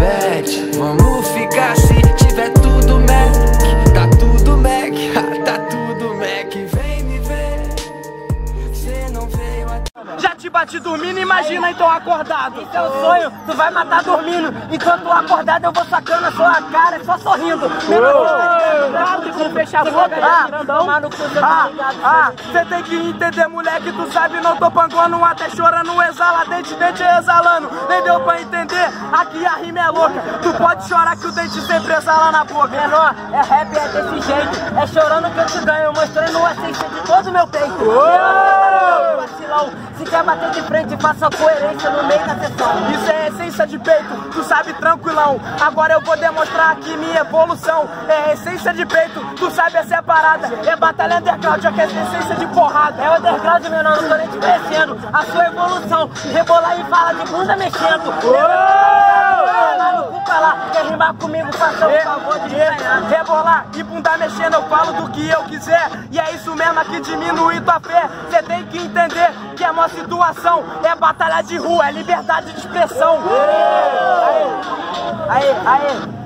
canivete. Vamos ficar se bati dormindo, imagina então acordado. Isso é um sonho, tu vai matar dormindo. Enquanto acordado, eu vou sacando a sua cara e só sorrindo. Menor fechar a boca, ah, tomar no cu, tá ligado? Ah, cê tem que entender, moleque, tu sabe, não tô panguando, até chorando, exala, dente, dente exalando. Nem deu pra entender, aqui a rima é louca. Tu pode chorar que o dente sempre exala na boca. Menor, é rap, é desse jeito. É chorando que eu te ganho, mostrando a essência de todo o meu peito. Vacilão, se quer bater de frente, faça coerência no meio da sessão. Isso é essência de peito, tu sabe tranquilão. Agora eu vou demonstrar aqui minha evolução. É essência de peito, tu sabe essa é parada. É batalha underground, já que é essência de porrada. É underground, menor, não tô nem te crescendo. A sua evolução, rebolar e fala de bunda mexendo. Lá no cu pra lá, quer rimar comigo, faça o favor de ganhar. Rebolar e bunda mexendo, eu falo do que eu quiser. E é isso mesmo que diminui tua fé. Cê tem que entender que a nossa situação é batalha de rua, é liberdade de expressão. Aê, aê. Aê,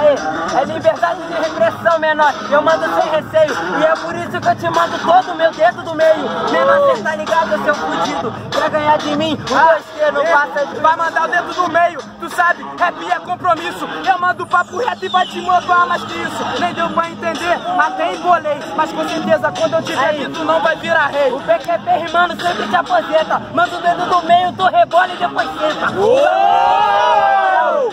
é liberdade de repressão, menor. Eu mando sem receio. E é por isso que eu te mando todo o meu dedo do meio. Menor, cê tá ligado, seu fudido? Pra ganhar de mim, o ah, não passa de. Vai mandar o dedo do meio, tu sabe, rap é compromisso. Eu mando papo reto e vai te mandar mais que isso. Nem deu pra entender, até embolei. Mas com certeza quando eu tiver Aí. tu não vai virar rei. O PQP rimando sempre te aposenta. Manda o dedo do meio, tu rebola e depois senta.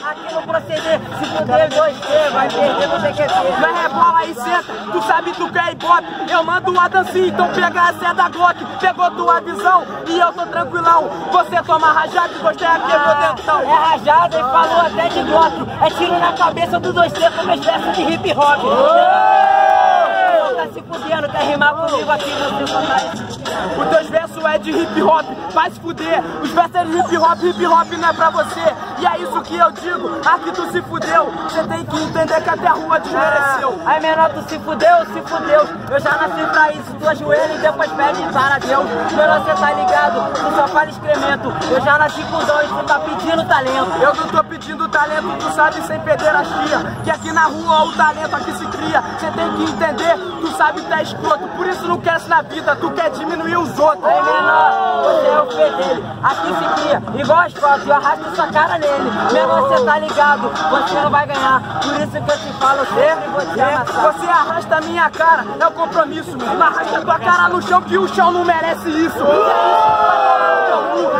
Aqui no proceder, se puder dois T, vai perder, você quer ter. Vai rebola e senta, tu sabe tu quer ibope. Eu mando uma dancinha, então pega a seda da Glock. Pegou tua visão e eu tô tranquilão. Você toma rajada e gostei aqui, eu vou dentro. É rajada e falou até de glock. É tiro na cabeça do dois T como espécie de hip hop. Tá se fudendo, quer rimar comigo aqui, você só tá Os teus versos é de hip hop, vai se fuder. Os versos é de hip hop, hip hop não é pra você. E é isso que eu digo, aqui tu se fudeu. Você tem que entender que até a rua desmereceu. Aí menor, tu se fudeu, se fudeu. Eu já nasci pra isso, tu ajoelha e depois pede para Deus. Menor, cê tá ligado, tu só fala excremento. Eu já nasci com dom e tu tá pedindo talento. Eu não tô pedindo talento, tu sabe sem perder a chia. Que aqui na rua o talento aqui se cria. Você tem que entender, tu sabe tá escroto. Por isso não quer na vida, tu quer diminuir os outros. Aí menor, você é o fê dele. Aqui se cria, igual asfalto, eu arrasto sua cara nele dele. Mesmo você tá ligado, você não vai ganhar. Por isso que eu te falo sempre, você amassar. Você arrasta a minha cara, é o compromisso. Não arrasta tua cara no chão que o chão não merece isso.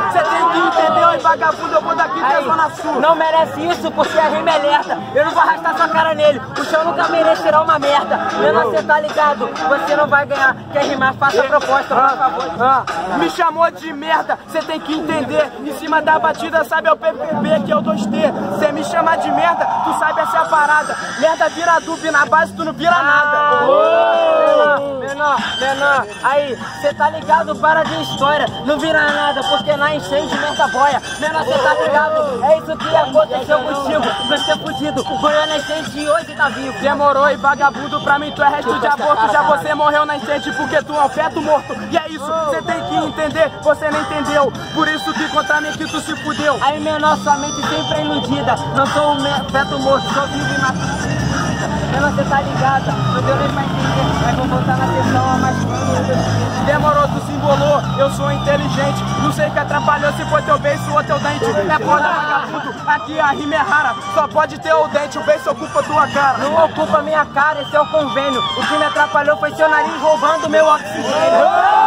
Você tem que entender, oi vagabundo, eu vou daqui da Zona Sul. Não merece isso porque a rima é lerda. Eu não vou arrastar sua cara nele. O chão nunca merecerá uma merda. Menor, você tá ligado, você não vai ganhar. Quer rimar, faça a proposta, por favor. Ah, me chamou de merda, você tem que entender. Em cima da batida, sabe, é o PPP que é o 2T. Você me chama de merda, tu sabe essa é a parada. Merda vira dupla na base tu não vira nada. Menor, menor, menor. Aí, você tá ligado, para de história. Não vira nada, porque na enchente merda boia. Menor, você tá ligado, é isso que aconteceu contigo. Você é fudido, foi na enchente e hoje tá vivo. Demorou e vagabundo, pra mim tu é resto de aborto. Já você morreu na enchente porque tu é um feto morto. E é isso, você tem que entender, você não entendeu. Por isso que contra mim que tu se fudeu. Aí, menor, sua mente sempre é iludida. Não sou um feto morto, sou vivo e. Menor, você tá ligada, não deu nem pra entender. Mas vou voltar na sessão, a mais Demorou, tu se embolou, eu sou inteligente. Não sei o que atrapalhou, se foi teu beijo ou teu dente. É foda, vagabundo, aqui a rima é rara. Só pode ter o dente, o beijo ocupa tua cara. Não ocupa minha cara, esse é o convênio. O que me atrapalhou foi seu nariz roubando meu oxigênio.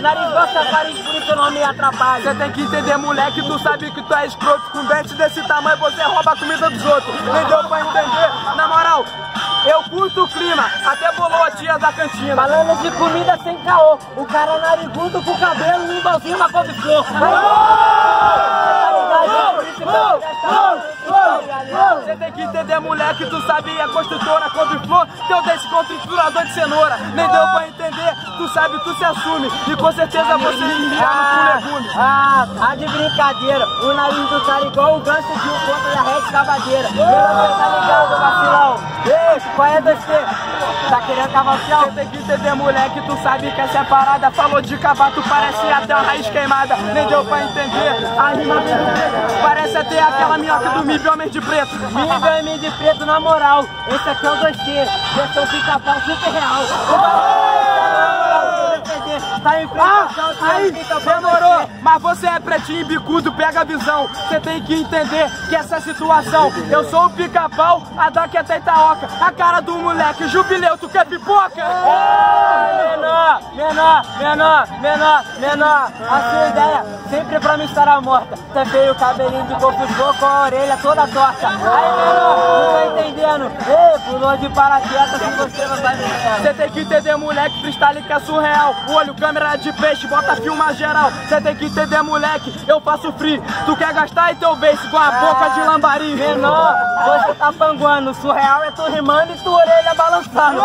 Nariz gosta isso eu não me atrapalho. Você tem que entender, moleque, tu sabe que tu é escroto. Com dente desse tamanho, você rouba a comida dos outros. Nem deu pra entender? Na moral, eu curto o clima, até bolou a tia da cantina. Falando de comida sem caô, o cara narigudo com cabelo igualzinho uma couve-flor. Você tem que entender, moleque, tu sabe a construtora couve-flor, teu dente com triturador de cenoura. Nem deu pra entender, tu sabe, tu se assume. E com certeza você iria no cu legume. Ah, tá de brincadeira. O nariz do cara igual o gancho de um contra da rede cavadeira. Você tá ligado, vacilão? Ei, qual é você? Tá querendo cavalcial? Você que entender, moleque, tu sabe que essa é parada. Falou de cavar, tu parece até uma raiz queimada. Nem deu pra entender. A rima do peito, parece tem aquela minhoca do MIB Homem de Preto. MIB Homem de Preto, na moral. Esse aqui é o 2T, versão pica-pau super real. Tá em ah, aí, demorou, mas você é pretinho e bicudo, pega a visão. Você tem que entender que essa situação. Eu sou o pica-pau, a daqui é Itaoca. A cara do moleque, jubileu, tu quer pipoca? menor, menor, menor, menor, menor. A sua ideia sempre pra me estar a morta. Veio o cabelinho de confusão com a orelha toda torta. Aí, menor, não tô entendendo. Ei, pulou de paraquedas se você não tá entendendo. Você tem que entender, moleque, freestyle que é surreal. O olho, câmera de peixe, bota filma geral. Você tem que entender, moleque, eu faço free. Tu quer gastar e teu beijo com a ah, boca de lambari. Menor, você tá panguando. Surreal é tu rimando e tua orelha balançando.